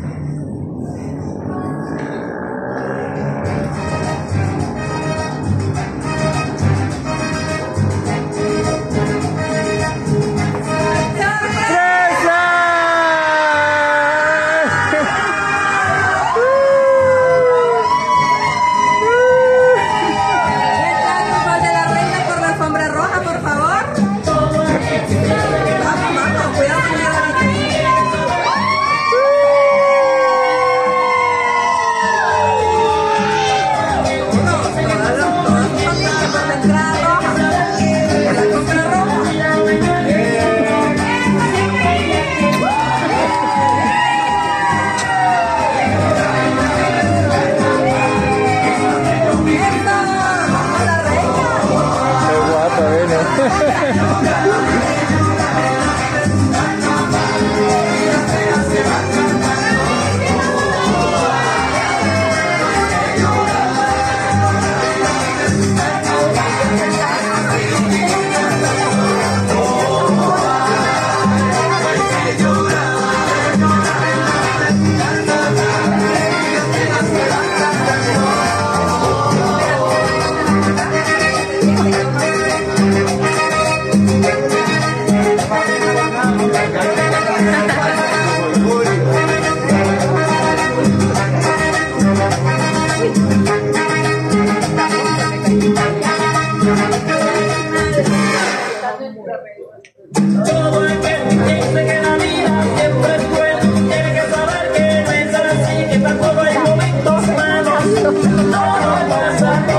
うわ! Todo aquel que piense que la vida siempre es cruel, tiene que saber que no es así, que tampoco hay momentos malos, todo pasa.